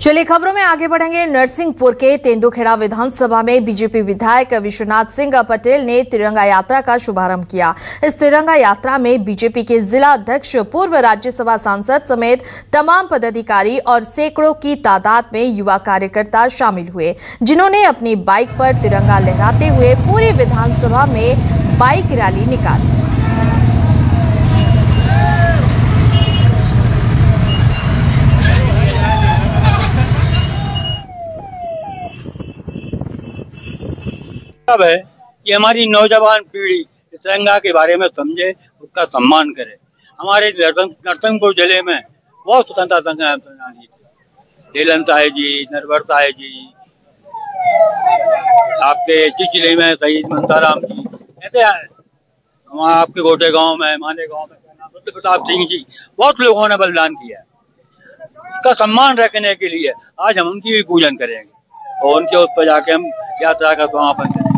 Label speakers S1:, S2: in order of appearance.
S1: चलिए खबरों में आगे बढ़ेंगे। नरसिंहपुर के तेंदुखेड़ा विधानसभा में बीजेपी विधायक विश्वनाथ सिंह पटेल ने तिरंगा यात्रा का शुभारंभ किया। इस तिरंगा यात्रा में बीजेपी के जिला अध्यक्ष, पूर्व राज्यसभा सांसद समेत तमाम पदाधिकारी और सैकड़ों की तादाद में युवा कार्यकर्ता शामिल हुए, जिन्होंने अपनी बाइक पर तिरंगा लहराते हुए पूरी विधानसभा में बाइक रैली निकाली।
S2: सब है कि हमारी नौजवान पीढ़ी तिरंगा के बारे में समझे, उसका सम्मान करे। हमारे नरसिंहपुर ज़िले में बहुत स्वतंत्रता संग्राम सेनानी ढेलन जी, नरवर साहेब जी, आपके चिचली में शहीद मंसाराम जी, ऐसे वहाँ आपके गोटे गाँव में, माने गाँव में, बुद्ध प्रताप सिंह जी, बहुत लोगों ने बलिदान किया उसका सम्मान रखने के लिए आज हम उनकी भी पूजन करेंगे और उनके उस पर जाके हम यात्रा का समापन करेंगे।